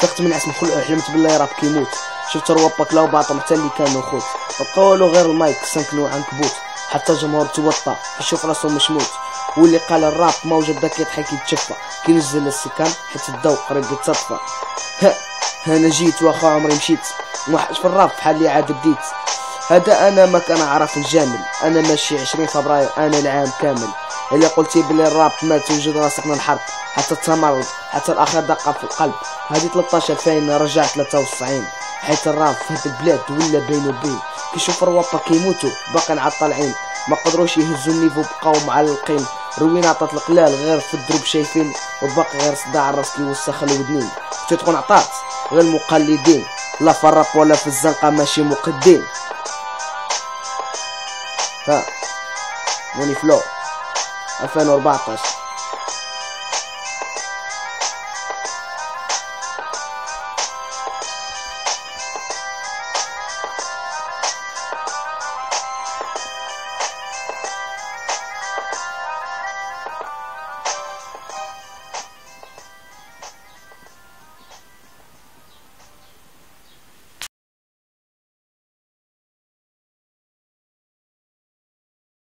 فقت من عسم خلق حلمت بالله راب كيموت شفت روابك لا وبعطم حتى اللي كانوا خوت بقولوا غير المايك سنكنو عنكبوت. حتى الجمهور توطى يشوف راسو مشموت واللي قال الراب موجود داك يضحك يتشفى. كي نزل السكان حيت الضوء قريب يتصفى ها أنا جيت واخا عمري مشيت. موحش في الراب بحال اللي عاد بديت. هذا أنا ما كان اعرف الجامل. أنا ماشي 20 فبراير أنا العام كامل. اللي قلتي بلي الراب ما توجد راسك من الحرب. حتى التمرد حتى الآخر دقه في القلب. هذه 13 2000 رجع 93 حيت الراب في هاد البلاد ولا بين وبين. كيشوف روابا كيموتوا باقي عطالعين ما قدروش يهزوا النيفو بقاو معلقين. روينا عطات القلال غير في الدروب شايفين. وباقي غير صداع الراس كيوسخ الودنين تكون عطات؟ غير المقلدين. لا في الراب ولا في الزنقة ماشي مقدين. ها موني فلو. 2014